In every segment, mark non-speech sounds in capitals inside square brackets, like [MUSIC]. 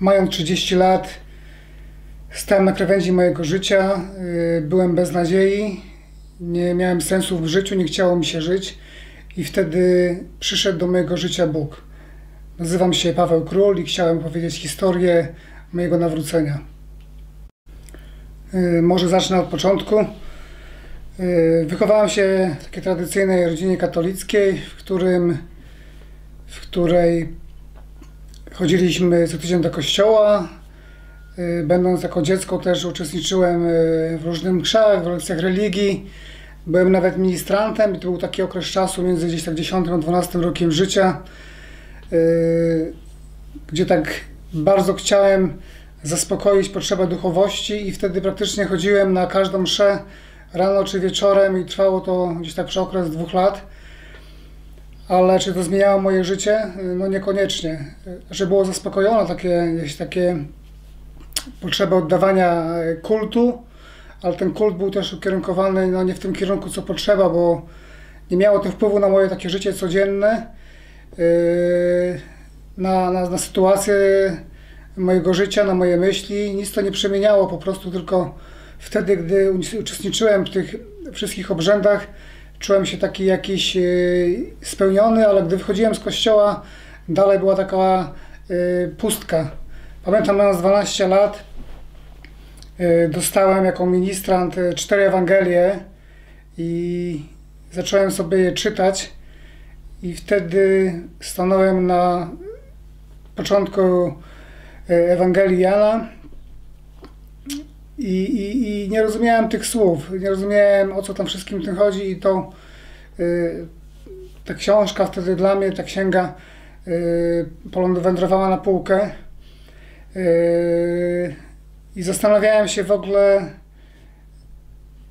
Mając 30 lat, stałem na krawędzi mojego życia, y, byłem bez nadziei, nie miałem sensu w życiu, nie chciało mi się żyć i wtedy przyszedł do mojego życia Bóg. Nazywam się Paweł Król i chciałem powiedzieć historię mojego nawrócenia. Y, może zacznę od początku. Y, wychowałem się w takiej tradycyjnej rodzinie katolickiej, w, którym, w której chodziliśmy co tydzień do kościoła. Y, będąc jako dziecko też uczestniczyłem w różnych mszach, w lekcjach religii. Byłem nawet ministrantem i to był taki okres czasu między gdzieś tak 10 a 12 rokiem życia, gdzie tak bardzo chciałem zaspokoić potrzebę duchowości i wtedy praktycznie chodziłem na każdą mszę rano czy wieczorem i trwało to gdzieś tak przez okres dwóch lat. Ale czy to zmieniało moje życie? No niekoniecznie. Że było zaspokojone takie, takie potrzeby oddawania kultu, ale ten kult był też ukierunkowany no nie w tym kierunku, co potrzeba, bo nie miało to wpływu na moje takie życie codzienne, yy, na, na, na sytuację mojego życia, na moje myśli. Nic to nie przemieniało, po prostu tylko wtedy, gdy uczestniczyłem w tych wszystkich obrzędach, czułem się taki jakiś e, spełniony, ale gdy wychodziłem z kościoła, dalej była taka e, pustka. Pamiętam, mając 12 lat, e, dostałem jako ministrant cztery Ewangelie i zacząłem sobie je czytać i wtedy stanąłem na początku Ewangelii Jana i, i, i nie rozumiałem tych słów, nie rozumiałem o co tam wszystkim tym chodzi. I to y, ta książka wtedy dla mnie, ta księga y, wędrowała na półkę. Y, i zastanawiałem się w ogóle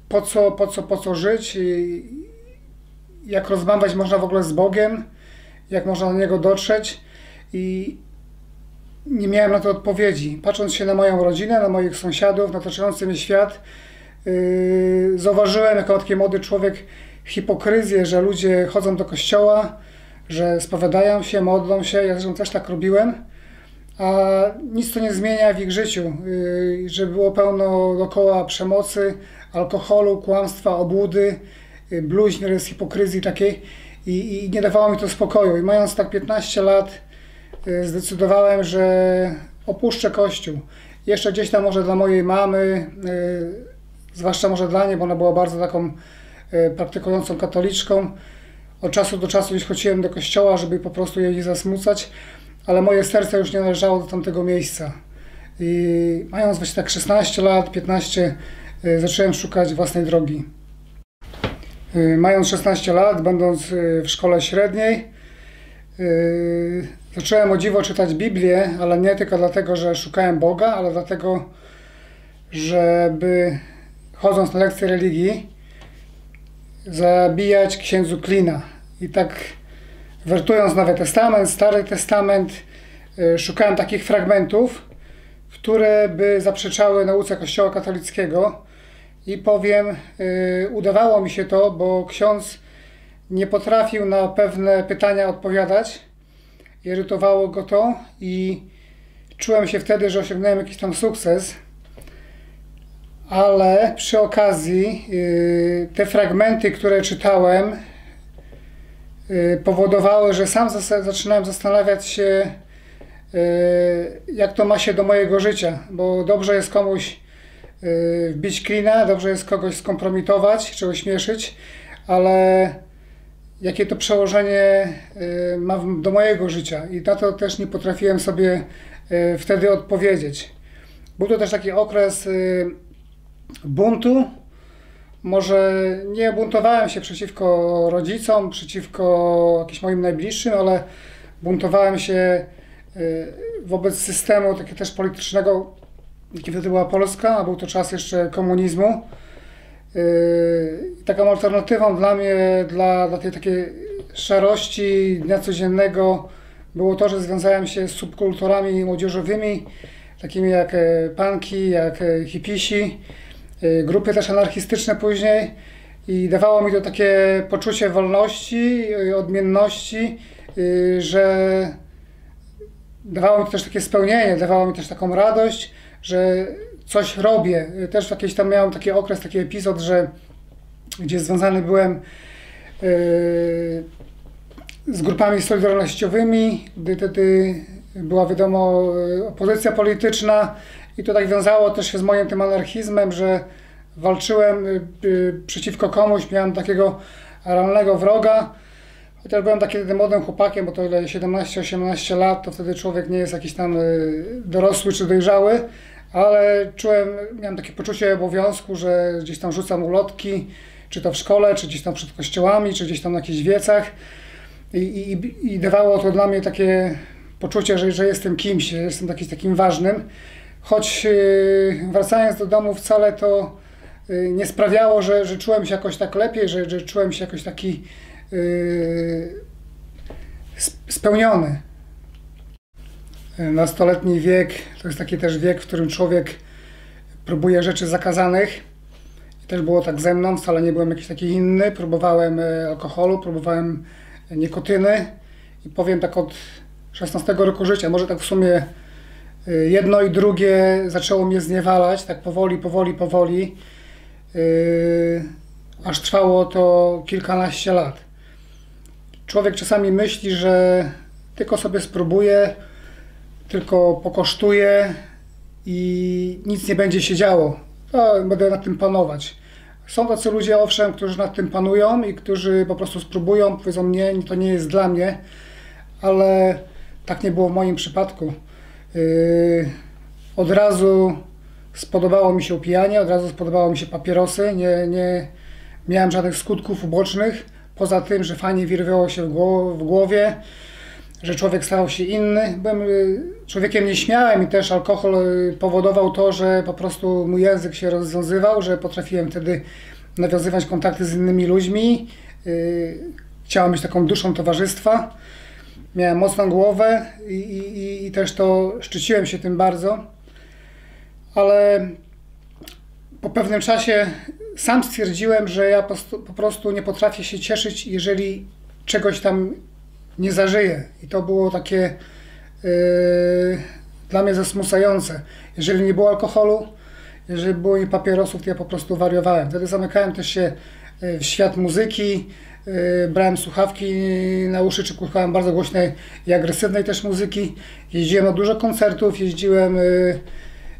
po co, po co, po co żyć, i jak rozmawiać można w ogóle z Bogiem, jak można do Niego dotrzeć. I, nie miałem na to odpowiedzi. Patrząc się na moją rodzinę, na moich sąsiadów, na otaczający mnie świat, yy, zauważyłem jako taki młody człowiek hipokryzję, że ludzie chodzą do kościoła, że spowiadają się, modlą się, ja zresztą też tak robiłem, a nic to nie zmienia w ich życiu, yy, że było pełno dookoła przemocy, alkoholu, kłamstwa, obłudy, yy, bluźnierstw, hipokryzji takiej i, i nie dawało mi to spokoju. I mając tak 15 lat, zdecydowałem, że opuszczę kościół. Jeszcze gdzieś tam może dla mojej mamy, y, zwłaszcza może dla niej, bo ona była bardzo taką y, praktykującą katoliczką. Od czasu do czasu już chodziłem do kościoła, żeby po prostu jej nie zasmucać, ale moje serce już nie należało do tamtego miejsca. I mając właśnie tak 16 lat, 15, zacząłem szukać własnej drogi. Mając 16 lat, będąc w szkole średniej, Zacząłem o dziwo czytać Biblię, ale nie tylko dlatego, że szukałem Boga, ale dlatego, żeby chodząc na lekcje religii, zabijać księdzu Klina. I tak wertując Nowy Testament, Stary Testament, y, szukałem takich fragmentów, które by zaprzeczały nauce Kościoła katolickiego. I powiem, y, udawało mi się to, bo ksiądz nie potrafił na pewne pytania odpowiadać irytowało go to i czułem się wtedy, że osiągnąłem jakiś tam sukces, ale przy okazji yy, te fragmenty, które czytałem, yy, powodowały, że sam zaczynałem zastanawiać się, yy, jak to ma się do mojego życia, bo dobrze jest komuś wbić klina, dobrze jest kogoś skompromitować czy ośmieszyć, ale jakie to przełożenie y, ma do mojego życia i na to też nie potrafiłem sobie y, wtedy odpowiedzieć. Był to też taki okres y, buntu. Może nie buntowałem się przeciwko rodzicom, przeciwko jakimś moim najbliższym, ale buntowałem się wobec systemu takiego też politycznego, jaki wtedy była Polska, a był to czas jeszcze komunizmu. Yy, taką alternatywą dla mnie, dla, dla tej takiej szarości dnia codziennego było to, że związałem się z subkulturami młodzieżowymi, takimi jak e, punki, jak e, hipisi, e, grupy też anarchistyczne później i dawało mi to takie poczucie wolności, odmienności, że dawało mi to też takie spełnienie, dawało mi też taką radość, że coś robię. Też jakiś tam miałem taki okres, taki epizod, że gdzie związany byłem yy, z grupami solidarnościowymi, gdy wtedy była wiadomo opozycja polityczna i to tak wiązało też się z moim tym anarchizmem, że walczyłem yy, przeciwko komuś, miałem takiego realnego wroga. Chociaż byłem takim młodym chłopakiem, bo to ile 17-18 lat, to wtedy człowiek nie jest jakiś tam dorosły czy dojrzały, ale czułem, miałem takie poczucie obowiązku, że gdzieś tam rzucam ulotki, czy to w szkole, czy gdzieś tam przed kościołami, czy gdzieś tam na jakichś wiecach. I, i, i dawało to dla mnie takie poczucie, że, że jestem kimś, że jestem taki, takim ważnym. Choć yy, wracając do domu wcale to yy, nie sprawiało, że, że czułem się jakoś tak lepiej, że, że czułem się jakoś taki yy, spełniony. Nastoletni wiek to jest taki też wiek, w którym człowiek próbuje rzeczy zakazanych. I też było tak ze mną, wcale nie byłem jakiś taki inny. Próbowałem e, alkoholu, próbowałem nikotyny i powiem tak od 16 roku życia, może tak w sumie e, jedno i drugie zaczęło mnie zniewalać, tak powoli, powoli, powoli, aż trwało to kilkanaście lat. Człowiek czasami myśli, że tylko sobie spróbuje, tylko pokosztuje i nic nie będzie się działo. Będę nad tym panować. Są tacy ludzie, owszem, którzy nad tym panują i którzy po prostu spróbują, powiedzą nie, to nie jest dla mnie, ale tak nie było w moim przypadku. Yy, od razu spodobało mi się upijanie, od razu spodobało mi się papierosy, nie, nie miałem żadnych skutków ubocznych, poza tym, że fajnie wirwało się w głowie, że człowiek stał się inny. Byłem y, człowiekiem nieśmiałym i też alkohol y, powodował to, że po prostu mój język się rozwiązywał, że potrafiłem wtedy nawiązywać kontakty z innymi ludźmi. Y, chciałem być taką duszą towarzystwa. Miałem mocną głowę i, i, i też to szczyciłem się tym bardzo. Ale po pewnym czasie sam stwierdziłem, że ja po prostu nie potrafię się cieszyć, jeżeli czegoś tam nie zażyję. I to było takie yy, dla mnie zasmucające. Jeżeli nie było alkoholu, jeżeli było nie papierosów, to ja po prostu wariowałem. Wtedy zamykałem też się yy, w świat muzyki, yy, brałem słuchawki na uszy, czy słuchałem bardzo głośnej i agresywnej też muzyki. Jeździłem na dużo koncertów, jeździłem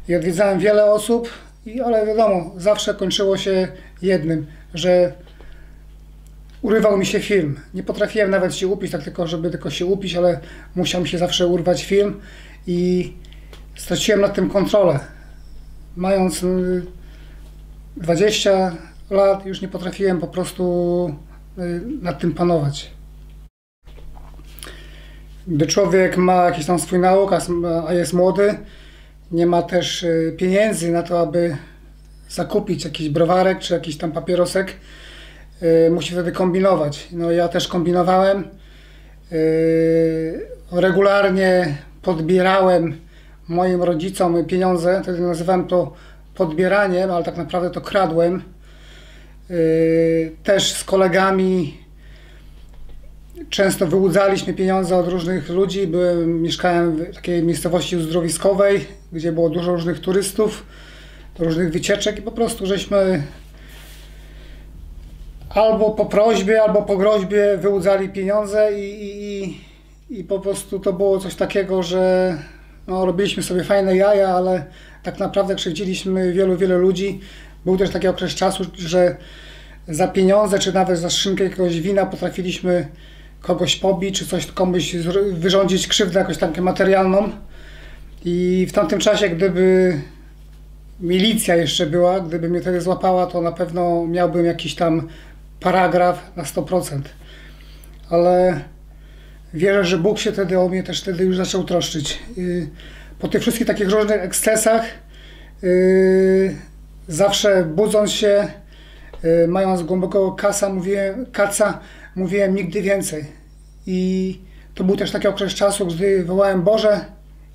i odwiedzałem wiele osób, i, ale wiadomo, zawsze kończyło się jednym, że urywał mi się film. Nie potrafiłem nawet się upić, tak tylko, żeby tylko się upić, ale musiał mi się zawsze urwać film i straciłem nad tym kontrolę. Mając 20 y, lat już nie potrafiłem po prostu y, nad tym panować. Gdy człowiek ma jakiś tam swój nauk, a jest młody, nie ma też y, pieniędzy na to, aby zakupić jakiś browarek czy jakiś tam papierosek, musi wtedy kombinować. No ja też kombinowałem. Y, regularnie podbierałem moim rodzicom pieniądze, wtedy nazywałem to podbieraniem, ale tak naprawdę to kradłem. Y, też z kolegami często wyłudzaliśmy pieniądze od różnych ludzi. Byłem, mieszkałem w takiej miejscowości uzdrowiskowej, gdzie było dużo różnych turystów, różnych wycieczek i po prostu żeśmy albo po prośbie, albo po groźbie wyłudzali pieniądze i, i, i po prostu to było coś takiego, że no, robiliśmy sobie fajne jaja, ale tak naprawdę krzywdziliśmy wielu, wielu ludzi. Był też taki okres czasu, że za pieniądze, czy nawet za szynkę jakiegoś wina potrafiliśmy kogoś pobić, czy coś komuś wyrządzić krzywdę jakąś taką materialną. I w tamtym czasie, gdyby milicja jeszcze była, gdyby mnie wtedy złapała, to na pewno miałbym jakiś tam paragraf na 100%. Ale wierzę, że Bóg się wtedy o mnie też wtedy już zaczął troszczyć. Po tych wszystkich takich różnych ekscesach, y, zawsze budząc się, y, mając głęboko kasa, mówiłem, kaca, mówiłem nigdy więcej. I to był też taki okres czasu, gdy wołałem Boże,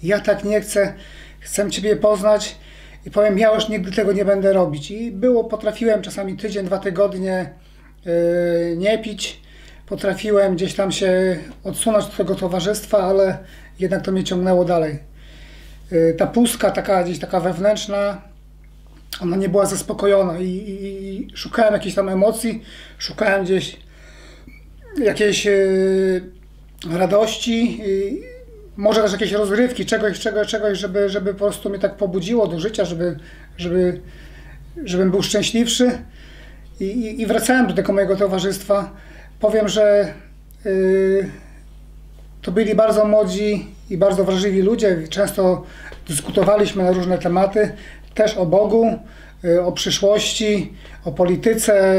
ja tak nie chcę, chcę Ciebie poznać i powiem, ja już nigdy tego nie będę robić. I było, potrafiłem czasami tydzień, dwa tygodnie Yy, nie pić. Potrafiłem gdzieś tam się odsunąć od tego towarzystwa, ale jednak to mnie ciągnęło dalej. Y, ta pustka, taka gdzieś taka wewnętrzna, ona nie była zaspokojona i, i, i szukałem jakiejś tam emocji, szukałem gdzieś jakiejś yy, radości, yy, może też jakiejś rozrywki, czegoś, czegoś, czegoś, żeby, żeby po prostu mnie tak pobudziło do życia, żeby, żeby, żebym był szczęśliwszy. I, i, i wracałem do tego mojego towarzystwa. Powiem, że yy, to byli bardzo młodzi i bardzo wrażliwi ludzie. Często dyskutowaliśmy na różne tematy, też o Bogu, y, o przyszłości, o polityce.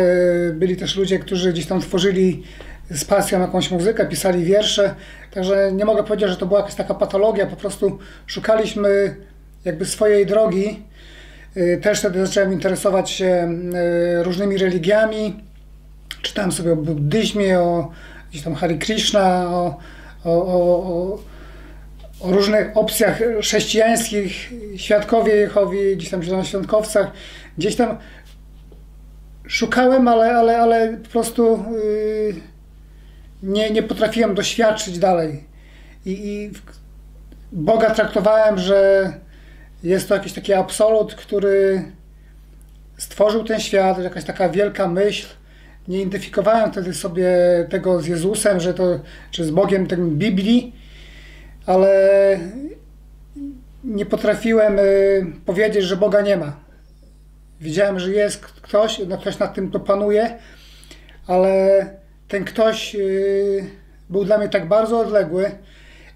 Byli też ludzie, którzy gdzieś tam tworzyli z pasją jakąś muzykę, pisali wiersze. Także nie mogę powiedzieć, że to była jakaś taka patologia, po prostu szukaliśmy jakby swojej drogi. Y, też wtedy zacząłem interesować się y, różnymi religiami. Czytałem sobie o buddyzmie, o gdzieś tam Hari Krishna, o, o, o, o różnych opcjach chrześcijańskich, świadkowie Jehowi, gdzieś tam zielonoświątkowcach. Gdzieś tam szukałem, ale, ale, ale po prostu yy, nie, nie potrafiłem doświadczyć dalej. I, I Boga traktowałem, że jest to jakiś taki absolut, który stworzył ten świat, jakaś taka wielka myśl. Nie identyfikowałem wtedy sobie tego z Jezusem, że to, czy z Bogiem tym Biblii, ale nie potrafiłem y, powiedzieć, że Boga nie ma. Widziałem, że jest ktoś, no ktoś nad tym to panuje, ale ten ktoś y, był dla mnie tak bardzo odległy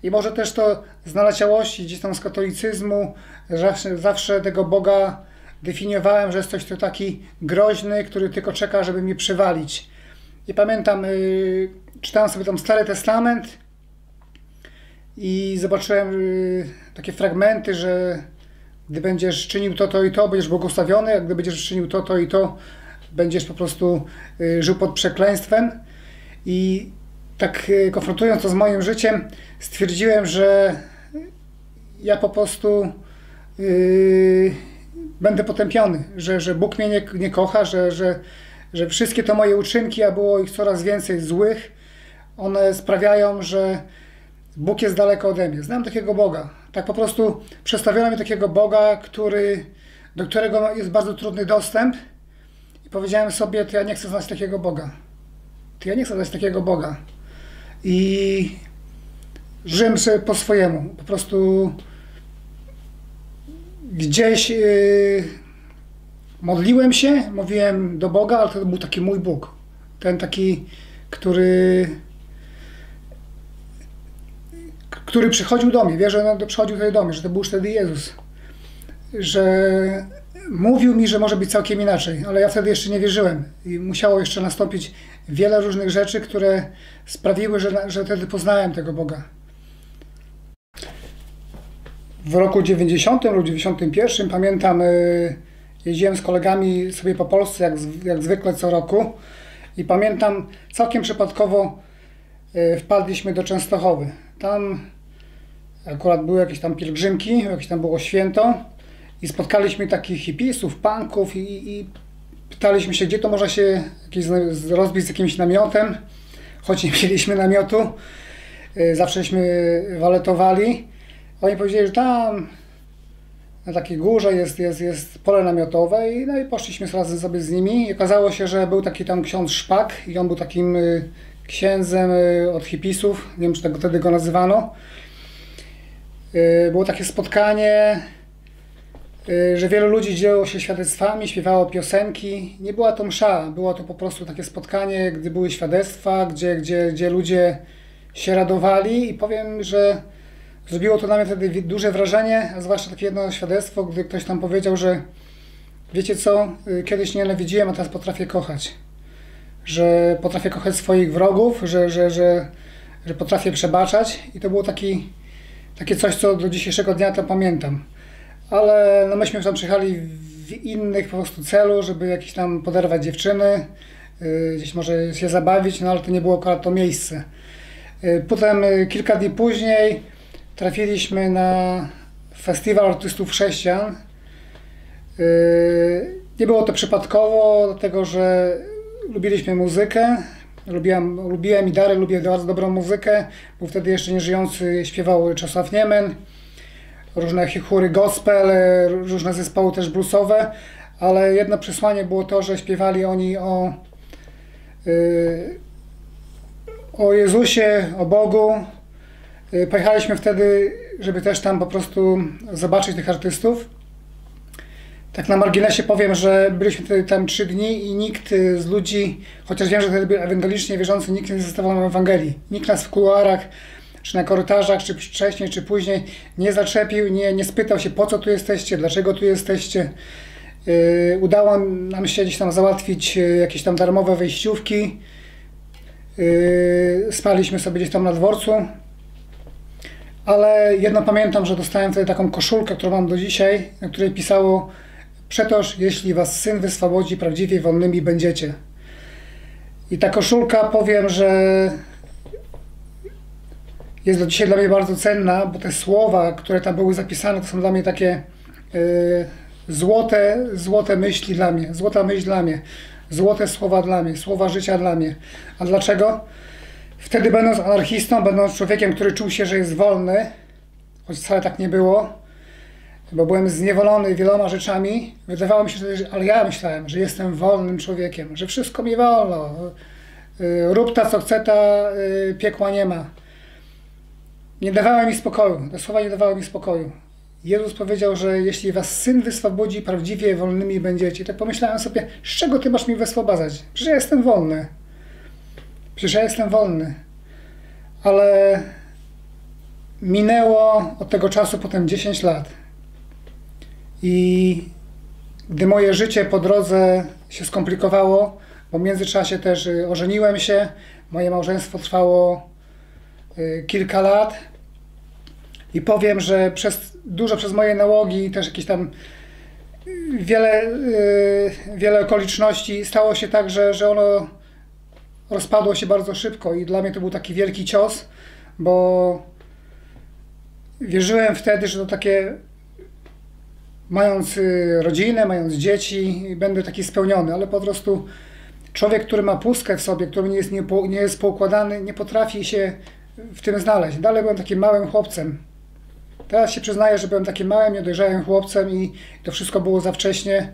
i może też to z naleciałości gdzieś tam z katolicyzmu, zawsze, zawsze tego Boga definiowałem, że jest coś to taki groźny, który tylko czeka, żeby mnie przywalić. I pamiętam, yy, czytałem sobie tam Stary Testament i zobaczyłem yy, takie fragmenty, że gdy będziesz czynił to, to i to, będziesz błogosławiony, a gdy będziesz czynił to, to i to, będziesz po prostu yy, żył pod przekleństwem. I tak yy, konfrontując to z moim życiem, stwierdziłem, że ja po prostu yy, będę potępiony, że, że Bóg mnie nie, nie kocha, że, że, że wszystkie to moje uczynki, a było ich coraz więcej złych, one sprawiają, że Bóg jest daleko ode mnie. Znam takiego Boga. Tak po prostu przedstawiono mi takiego Boga, który, do którego jest bardzo trudny dostęp. I powiedziałem sobie, to ja nie chcę znać takiego Boga. To ja nie chcę znać takiego Boga. I żyłem sobie po swojemu. Po prostu gdzieś yy, modliłem się, mówiłem do Boga, ale to był taki mój Bóg. Ten taki, który który przychodził do mnie, wierzę, że on przychodził do mnie, że to był wtedy Jezus. Że mówił mi, że może być całkiem inaczej, ale ja wtedy jeszcze nie wierzyłem i musiało jeszcze nastąpić wiele różnych rzeczy, które sprawiły, że, że wtedy poznałem tego Boga. W roku 90 lub 91 pamiętam, y, jeździłem z kolegami sobie po Polsce jak, jak zwykle co roku. I pamiętam całkiem przypadkowo y, wpadliśmy do Częstochowy. Tam akurat były jakieś tam pielgrzymki, jakieś tam było święto. I spotkaliśmy takich hipisów, punków i, i pytaliśmy się, gdzie to można się jakieś rozbić z jakimś namiotem, choć nie [LAUGHS] mieliśmy namiotu. Y, zawsześmy waletowali oni powiedzieli, że tam na takiej górze jest, jest, jest pole namiotowe i, no i poszliśmy razem sobie z nimi i okazało się, że był taki tam ksiądz Szpak i on był takim y, księdzem y, od hipisów, nie wiem czy tak wtedy go nazywano. Było takie spotkanie, że wielu ludzi dzieliło się świadectwami, śpiewało piosenki. Nie była to msza, było to po prostu takie spotkanie, gdy były świadectwa, gdzie, gdzie, gdzie ludzie się radowali i powiem, że Zrobiło to na mnie wtedy duże wrażenie, a zwłaszcza takie jedno świadectwo, gdy ktoś tam powiedział, że wiecie co, y, kiedyś nie nienawidziłem, a teraz potrafię kochać. Że potrafię kochać swoich wrogów, że, że, że, że potrafię przebaczać i to było taki, takie coś, co do dzisiejszego dnia to pamiętam. Ale no myśmy tam przyjechali w innych po prostu celu, żeby jakieś tam poderwać dziewczyny, y, gdzieś może się zabawić, no ale to nie było akurat to miejsce. Y, potem kilka dni później trafiliśmy na festiwal artystów chrześcijan. Nie było to przypadkowo, dlatego że lubiliśmy muzykę. Lubiłem, lubiłem i Dary, lubię bardzo dobrą muzykę. Był wtedy jeszcze nieżyjący, śpiewał Czesław Niemen, różne chóry gospel, różne zespoły też bluesowe, ale jedno przesłanie było to, że śpiewali oni o, yy, o Jezusie, o Bogu. Yy, pojechaliśmy wtedy, żeby też tam po prostu zobaczyć tych artystów. Tak na marginesie powiem, że byliśmy wtedy tam trzy dni i nikt z ludzi, chociaż wiem, że wtedy był ewangelicznie wierzący, nikt nie zostawał nam Ewangelii. Nikt nas w kuluarach, czy na korytarzach, czy wcześniej, czy później nie zaczepił, nie, nie spytał się, po co tu jesteście, dlaczego tu jesteście. Yy, udało nam się gdzieś tam załatwić yy, jakieś tam darmowe wejściówki. Yy, spaliśmy sobie gdzieś tam na dworcu. Ale jedno pamiętam, że dostałem wtedy taką koszulkę, którą mam do dzisiaj, na której pisało Przetoż, jeśli was Syn wyswobodzi, prawdziwie wolnymi będziecie. I ta koszulka, powiem, że jest do dzisiaj dla mnie bardzo cenna, bo te słowa, które tam były zapisane, to są dla mnie takie yy, złote, złote myśli dla mnie, złota myśl dla mnie, złote słowa dla mnie, słowa życia dla mnie. A dlaczego? Wtedy będąc anarchistą, będąc człowiekiem, który czuł się, że jest wolny, choć wcale tak nie było, bo byłem zniewolony wieloma rzeczami. Wydawało mi się, że, ale ja myślałem, że jestem wolnym człowiekiem, że wszystko mi wolno. Y, rób ta, co chce, ta y, piekła nie ma. Nie dawały mi spokoju, te słowa nie dawały mi spokoju. Jezus powiedział, że jeśli was Syn wyswobodzi, prawdziwie wolnymi będziecie. Tak pomyślałem sobie, z czego ty masz mi wyswobadzać? Przecież ja jestem wolny. Przecież ja jestem wolny. Ale minęło od tego czasu potem 10 lat. I gdy moje życie po drodze się skomplikowało, bo w międzyczasie też y, ożeniłem się, moje małżeństwo trwało y, kilka lat i powiem, że przez, dużo przez moje nałogi, też jakieś tam y, wiele, wiele okoliczności stało się tak, że, że ono rozpadło się bardzo szybko i dla mnie to był taki wielki cios, bo wierzyłem wtedy, że to takie mając y, rodzinę, mając dzieci, będę taki spełniony, ale po prostu człowiek, który ma pustkę w sobie, który nie jest, nie, nie jest poukładany, nie potrafi się w tym znaleźć. Dalej byłem takim małym chłopcem. Teraz się przyznaję, że byłem takim małym, niedojrzałym chłopcem i to wszystko było za wcześnie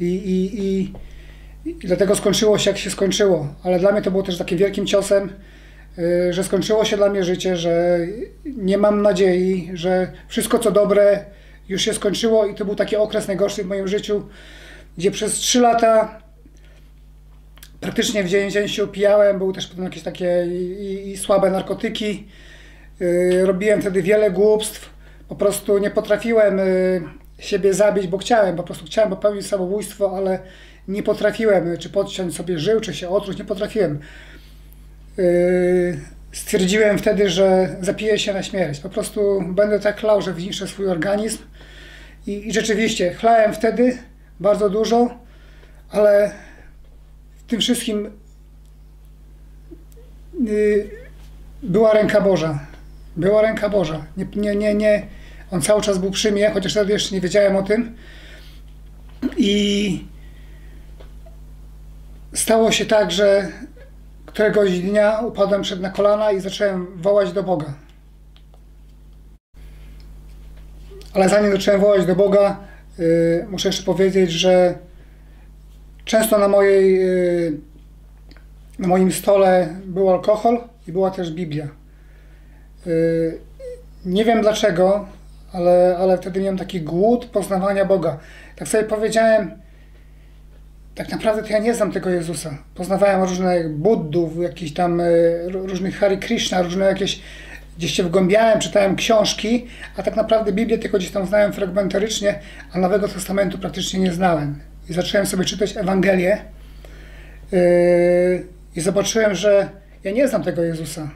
i, i, i, i dlatego skończyło się jak się skończyło. Ale dla mnie to było też takim wielkim ciosem, y, że skończyło się dla mnie życie, że nie mam nadziei, że wszystko co dobre już się skończyło i to był taki okres najgorszy w moim życiu, gdzie przez 3 lata praktycznie w dzień dzień się upijałem, były też potem jakieś takie i, i, i słabe narkotyki. Yy, robiłem wtedy wiele głupstw, po prostu nie potrafiłem yy, siebie zabić, bo chciałem, po prostu chciałem popełnić samobójstwo, ale nie potrafiłem, czy podciąć sobie żył, czy się otruć, nie potrafiłem. Yy, stwierdziłem wtedy, że zapiję się na śmierć. Po prostu będę tak klał, że zniszczę swój organizm. I, I, rzeczywiście, chlałem wtedy bardzo dużo, ale w tym wszystkim była ręka Boża. Była ręka Boża. Nie, nie, nie, nie. On cały czas był przy mnie, chociaż wtedy jeszcze nie wiedziałem o tym. I stało się tak, że któregoś dnia upadłem przed na kolana i zacząłem wołać do Boga. Ale zanim zacząłem wołać do Boga, yy, muszę jeszcze powiedzieć, że często na mojej, yy, na moim stole był alkohol i była też Biblia. Yy, nie wiem dlaczego, ale, ale wtedy miałem taki głód poznawania Boga. Tak sobie powiedziałem, tak naprawdę to ja nie znam tego Jezusa. Poznawałem różnych Buddów, jakichś tam różnych Hari Krishna, różne jakieś gdzieś się wgłębiałem, czytałem książki, a tak naprawdę Biblię tylko gdzieś tam znałem fragmentarycznie, a Nowego Testamentu praktycznie nie znałem. I zacząłem sobie czytać Ewangelię yy, i zobaczyłem, że ja nie znam tego Jezusa,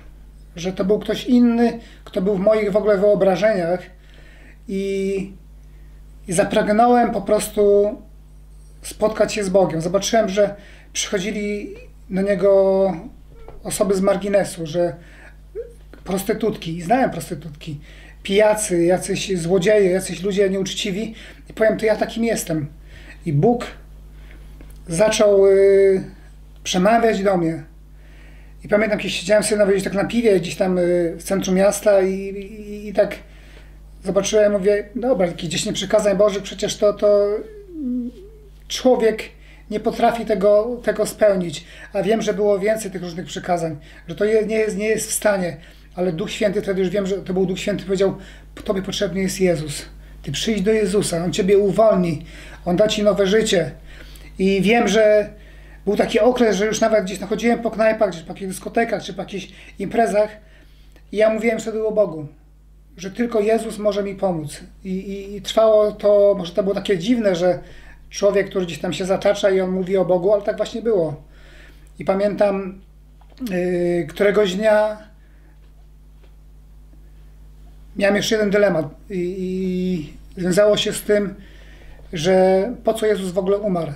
że to był ktoś inny, kto był w moich w ogóle wyobrażeniach i, i zapragnąłem po prostu spotkać się z Bogiem. Zobaczyłem, że przychodzili do Niego osoby z marginesu, że prostytutki, znałem prostytutki, pijacy, jacyś złodzieje, jacyś ludzie nieuczciwi i powiem, to ja takim jestem. I Bóg zaczął y, przemawiać do mnie I pamiętam, kiedy siedziałem sobie nawet tak na piwie gdzieś tam y, w centrum miasta i, i, i tak zobaczyłem, mówię, dobra, jakieś 10 przykazań Bożych, przecież to, to człowiek nie potrafi tego, tego spełnić. A wiem, że było więcej tych różnych przykazań, że to nie jest, nie jest w stanie. Ale Duch Święty, wtedy już wiem, że to był Duch Święty, powiedział, Tobie potrzebny jest Jezus. Ty przyjdź do Jezusa, On Ciebie uwolni, On da Ci nowe życie. I wiem, że był taki okres, że już nawet gdzieś nachodziłem po knajpach, gdzieś po jakichś dyskotekach, czy po jakichś imprezach i ja mówiłem wtedy o Bogu, że tylko Jezus może mi pomóc. I, i, i trwało to, może to było takie dziwne, że człowiek, który gdzieś tam się zatacza i on mówi o Bogu, ale tak właśnie było. I pamiętam yy, któregoś dnia miałem jeszcze jeden dylemat i, i związało się z tym, że po co Jezus w ogóle umarł.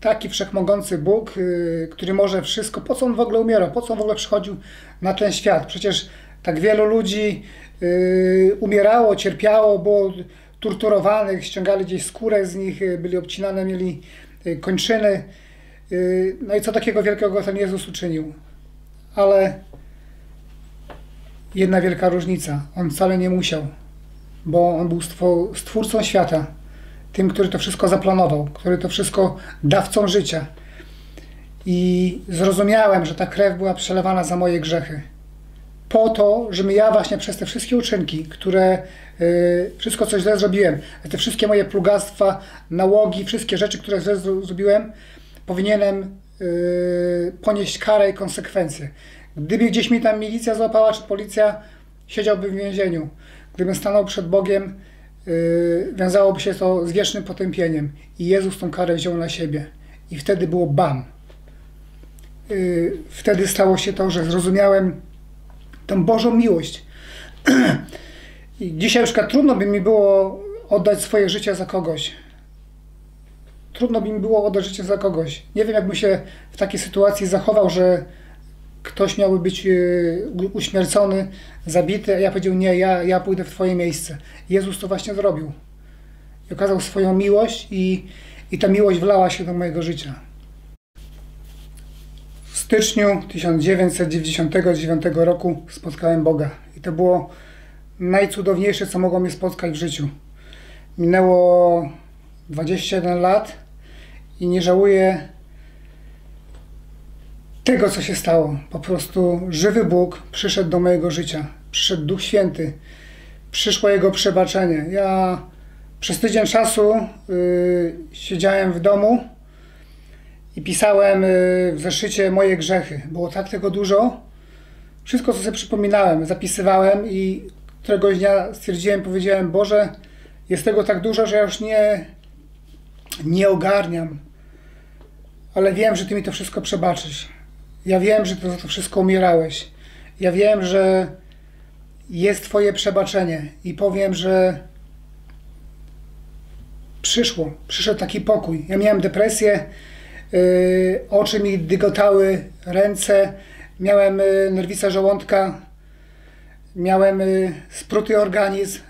Taki wszechmogący Bóg, yy, który może wszystko, po co On w ogóle umierał, po co On w ogóle przychodził na ten świat. Przecież tak wielu ludzi yy, umierało, cierpiało, było torturowanych, ściągali gdzieś skórę z nich, y, byli obcinane, mieli y, kończyny. Y, no i co takiego wielkiego ten Jezus uczynił? Ale jedna wielka różnica. On wcale nie musiał, bo on był stwórcą świata, tym, który to wszystko zaplanował, który to wszystko dawcą życia. I zrozumiałem, że ta krew była przelewana za moje grzechy po to, żebym ja właśnie przez te wszystkie uczynki, które y, wszystko co źle zrobiłem, te wszystkie moje plugastwa, nałogi, wszystkie rzeczy, które źle zrobiłem, powinienem y, ponieść karę i konsekwencje. Gdyby gdzieś mi tam milicja złapała, czy policja, siedziałbym w więzieniu. Gdybym stanął przed Bogiem, y, wiązałoby się to z wiecznym potępieniem. I Jezus tą karę wziął na siebie. I wtedy było bam. Wtedy stało się to, że zrozumiałem, tą Bożą miłość. [CLEARS THROAT] I dzisiaj już trudno by mi było oddać swoje życie za kogoś. Trudno by mi było oddać życie za kogoś. Nie wiem, jakbym się w takiej sytuacji zachował, że ktoś miałby być e, uśmiercony, zabity, a ja powiedział, nie, ja, ja pójdę w Twoje miejsce. Jezus to właśnie zrobił. I okazał swoją miłość i, i ta miłość wlała się do mojego życia styczniu 1999 roku spotkałem Boga. I to było najcudowniejsze, co mogło mnie spotkać w życiu. Minęło 21 lat i nie żałuję tego, co się stało. Po prostu żywy Bóg przyszedł do mojego życia. Przyszedł Duch Święty. Przyszło Jego przebaczenie. Ja przez tydzień czasu yy, siedziałem w domu i pisałem y, w zeszycie moje grzechy. Było tak tego dużo. Wszystko, co sobie przypominałem, zapisywałem i któregoś dnia stwierdziłem, powiedziałem, Boże, jest tego tak dużo, że ja już nie, nie ogarniam. Ale wiem, że Ty mi to wszystko przebaczysz. Ja wiem, że Ty za to wszystko umierałeś. Ja wiem, że jest Twoje przebaczenie i powiem, że przyszło, przyszedł taki pokój. Ja miałem depresję, oczy mi dygotały, ręce, miałem y, nerwica żołądka, miałem y, spruty organizm,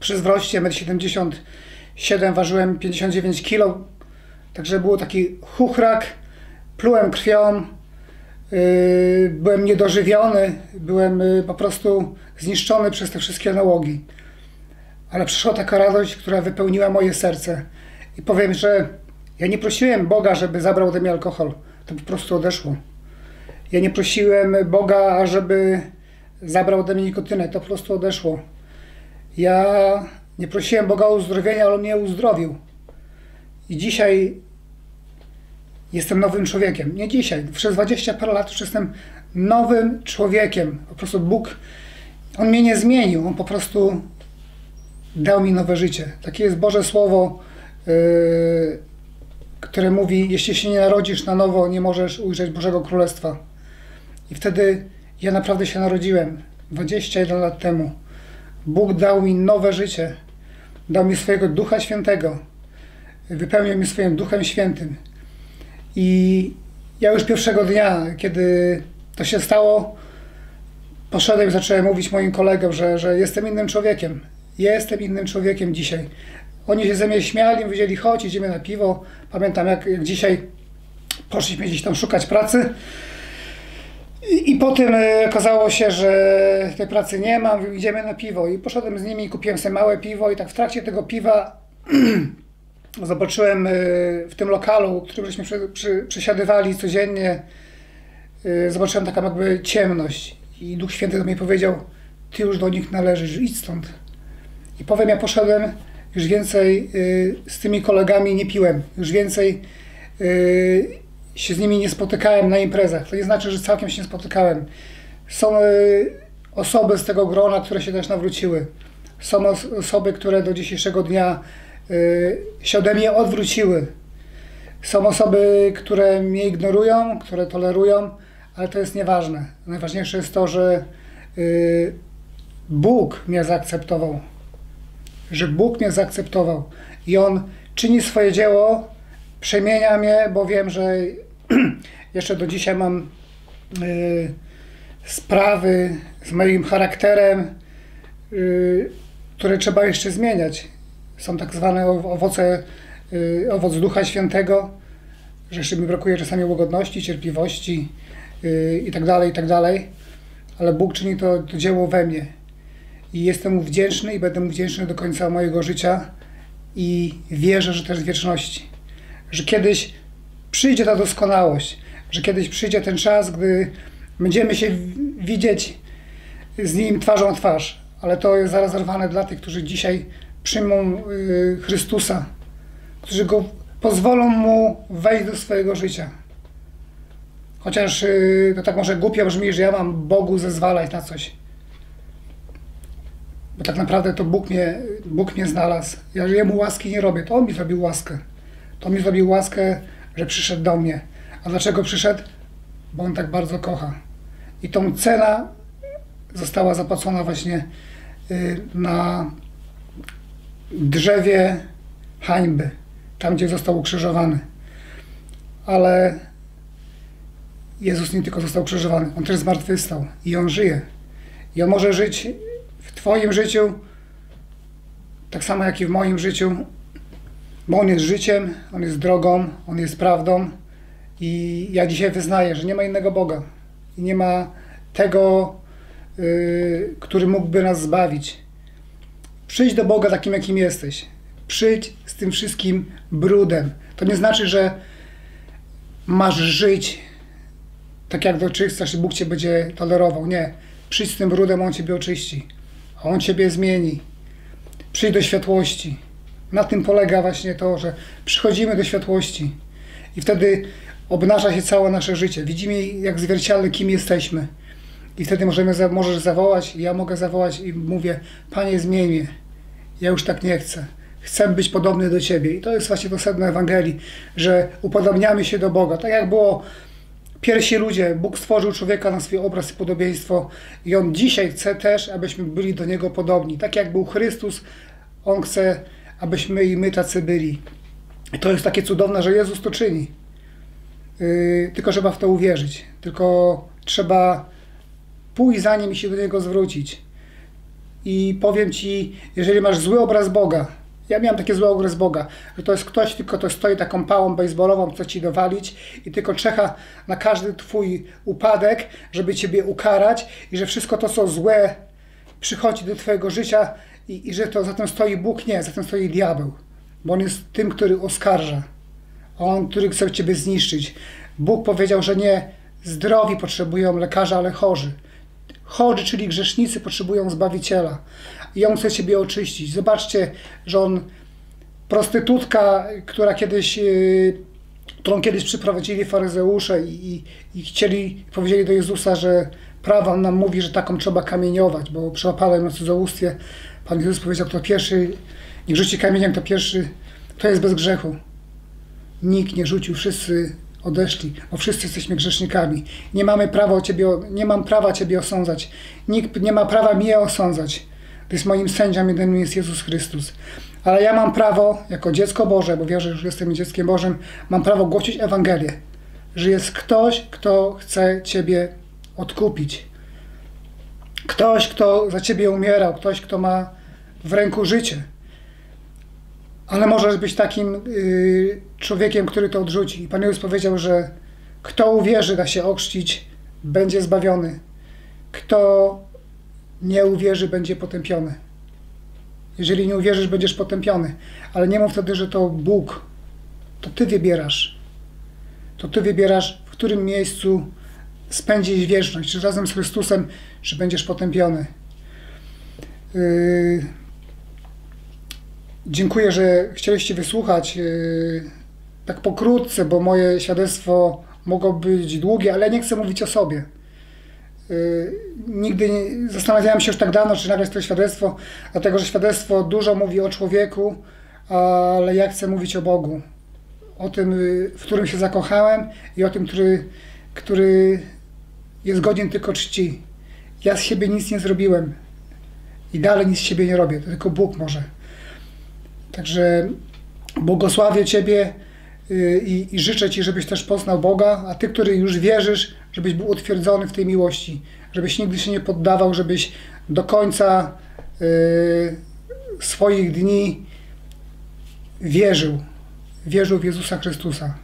przy wzroście 1,77 m ważyłem 59 kg, także był taki chuchrak, plułem krwią, byłem niedożywiony, byłem po prostu zniszczony przez te wszystkie nałogi. Ale przyszła taka radość, która wypełniła moje serce. I powiem, że ja nie prosiłem Boga, żeby zabrał ode mnie alkohol. To po prostu odeszło. Ja nie prosiłem Boga, żeby zabrał ode mnie nikotynę. To po prostu odeszło. Ja nie prosiłem Boga o uzdrowienie, ale On mnie uzdrowił. I dzisiaj jestem nowym człowiekiem. Nie dzisiaj, przez 20 parę lat już jestem nowym człowiekiem. Po prostu Bóg, On mnie nie zmienił, On po prostu dał mi nowe życie. Takie jest Boże Słowo. Yy, które mówi: Jeśli się nie narodzisz na nowo, nie możesz ujrzeć Bożego Królestwa. I wtedy ja naprawdę się narodziłem 21 lat temu. Bóg dał mi nowe życie, dał mi swojego Ducha Świętego, wypełnił mi swoim Duchem Świętym. I ja już pierwszego dnia, kiedy to się stało, poszedłem i zacząłem mówić moim kolegom, że, że jestem innym człowiekiem. Jestem innym człowiekiem dzisiaj. Oni się ze mnie śmiali, powiedzieli, chodź, idziemy na piwo. Pamiętam, jak, jak dzisiaj poszliśmy gdzieś tam szukać pracy. I, I potem e, okazało się, że tej pracy nie mam, idziemy na piwo. I poszedłem z nimi, kupiłem sobie małe piwo i tak w trakcie tego piwa [CLEARS THROAT] zobaczyłem e, w tym lokalu, w którym żeśmy przy, przy, przysiadywali codziennie, e, zobaczyłem taką jakby ciemność. I Duch Święty do mnie powiedział, ty już do nich należysz, idź stąd. I powiem, ja poszedłem, już więcej z tymi kolegami nie piłem, już więcej się z nimi nie spotykałem na imprezach. To nie znaczy, że całkiem się nie spotykałem. Są osoby z tego grona, które się też nawróciły. Są osoby, które do dzisiejszego dnia się ode mnie odwróciły. Są osoby, które mnie ignorują, które tolerują, ale to jest nieważne. Najważniejsze jest to, że Bóg mnie zaakceptował. Że Bóg mnie zaakceptował i On czyni swoje dzieło, przemienia mnie, bo wiem, że [CLEARS THROAT] jeszcze do dzisiaj mam y, sprawy z moim charakterem, y, które trzeba jeszcze zmieniać. Są tak zwane owoce, y, owoc Ducha Świętego, że jeszcze mi brakuje czasami łagodności, cierpliwości i tak dalej, i tak dalej. Ale Bóg czyni to, to dzieło we mnie. I jestem mu wdzięczny i będę mu wdzięczny do końca mojego życia i wierzę, że też w wieczności. Że kiedyś przyjdzie ta doskonałość, że kiedyś przyjdzie ten czas, gdy będziemy się widzieć z Nim twarzą w twarz. Ale to jest zarezerwowane dla tych, którzy dzisiaj przyjmą y, Chrystusa, którzy go pozwolą Mu wejść do swojego życia. Chociaż y, to tak może głupio brzmi, że ja mam Bogu zezwalać na coś. Bo tak naprawdę to Bóg mnie, Bóg mnie znalazł. Ja Jemu łaski nie robię, to On mi zrobił łaskę. To mi zrobił łaskę, że przyszedł do mnie. A dlaczego przyszedł? Bo On tak bardzo kocha. I tą cena została zapłacona właśnie y, na drzewie hańby, tam gdzie został ukrzyżowany. Ale Jezus nie tylko został ukrzyżowany, On też zmartwychwstał i On żyje. I On może żyć w Twoim życiu, tak samo jak i w moim życiu, bo On jest życiem, On jest drogą, On jest prawdą i ja dzisiaj wyznaję, że nie ma innego Boga i nie ma tego, yy, który mógłby nas zbawić. Przyjdź do Boga takim, jakim jesteś. Przyjdź z tym wszystkim brudem. To nie znaczy, że masz żyć tak jak doczyszczasz i Bóg Cię będzie tolerował. Nie. Przyjdź z tym brudem, On Ciebie oczyści. On Ciebie zmieni. Przyjdź do światłości. Na tym polega właśnie to, że przychodzimy do światłości i wtedy obnaża się całe nasze życie. Widzimy jak zwierciadle, kim jesteśmy. I wtedy możemy, możesz zawołać, ja mogę zawołać i mówię, Panie zmień mnie. Ja już tak nie chcę. Chcę być podobny do Ciebie. I to jest właśnie to sedno Ewangelii, że upodobniamy się do Boga. Tak jak było pierwsi ludzie, Bóg stworzył człowieka na swój obraz i podobieństwo i On dzisiaj chce też, abyśmy byli do Niego podobni. Tak jak był Chrystus, On chce abyśmy i my tacy byli. I to jest takie cudowne, że Jezus to czyni. Yy, tylko trzeba w to uwierzyć. Tylko trzeba pójść za Nim i się do Niego zwrócić. I powiem Ci, jeżeli masz zły obraz Boga, ja miałem taki zły obraz Boga, że to jest ktoś, tylko to stoi taką pałą baseballową, chce Ci dowalić i tylko czeka na każdy Twój upadek, żeby Ciebie ukarać i że wszystko to, co złe przychodzi do Twojego życia, i, i że to za tym stoi Bóg, nie, za tym stoi diabeł, bo on jest tym, który oskarża, on, który chce ciebie zniszczyć. Bóg powiedział, że nie zdrowi potrzebują lekarza, ale chorzy. Chorzy, czyli grzesznicy, potrzebują zbawiciela. I on chce ciebie oczyścić. Zobaczcie, że on, prostytutka, która kiedyś, yy, którą kiedyś przyprowadzili faryzeusze i, i, i chcieli, powiedzieli do Jezusa, że prawo nam mówi, że taką trzeba kamieniować, bo przełapałem na cudzołóstwie Pan Jezus powiedział, kto pierwszy, niech rzuci kamieniem, kto pierwszy, to jest bez grzechu. Nikt nie rzucił, wszyscy odeszli, bo wszyscy jesteśmy grzesznikami. Nie mamy prawa o Ciebie, nie mam prawa Ciebie osądzać. Nikt nie ma prawa mnie osądzać. Jest moim sędzią, jedynym jest Jezus Chrystus. Ale ja mam prawo, jako dziecko Boże, bo wierzę, że jestem dzieckiem Bożym, mam prawo głosić Ewangelię. Że jest ktoś, kto chce Ciebie odkupić. Ktoś, kto za ciebie umierał, ktoś, kto ma w ręku życie. Ale możesz być takim y, człowiekiem, który to odrzuci. I Pan Jezus powiedział, że kto uwierzy, da się okrzcić będzie zbawiony. Kto nie uwierzy, będzie potępiony. Jeżeli nie uwierzysz, będziesz potępiony. Ale nie mów wtedy, że to Bóg. To ty wybierasz. To ty wybierasz, w którym miejscu spędzić wieczność. Czy razem z Chrystusem, czy będziesz potępiony. Yy... Dziękuję, że chcieliście wysłuchać yy, tak pokrótce, bo moje świadectwo mogło być długie, ale nie chcę mówić o sobie. Yy, nigdy nie, zastanawiałem się już tak dawno, czy nagrać to świadectwo, dlatego że świadectwo dużo mówi o człowieku, ale ja chcę mówić o Bogu. O tym, yy, w którym się zakochałem i o tym, który, który jest godzien tylko czci. Ja z siebie nic nie zrobiłem i dalej nic z siebie nie robię, to tylko Bóg może. Także błogosławię Ciebie yy, i, i życzę Ci, żebyś też poznał Boga, a Ty, który już wierzysz, żebyś był utwierdzony w tej miłości, żebyś nigdy się nie poddawał, żebyś do końca yy, swoich dni wierzył, wierzył w Jezusa Chrystusa.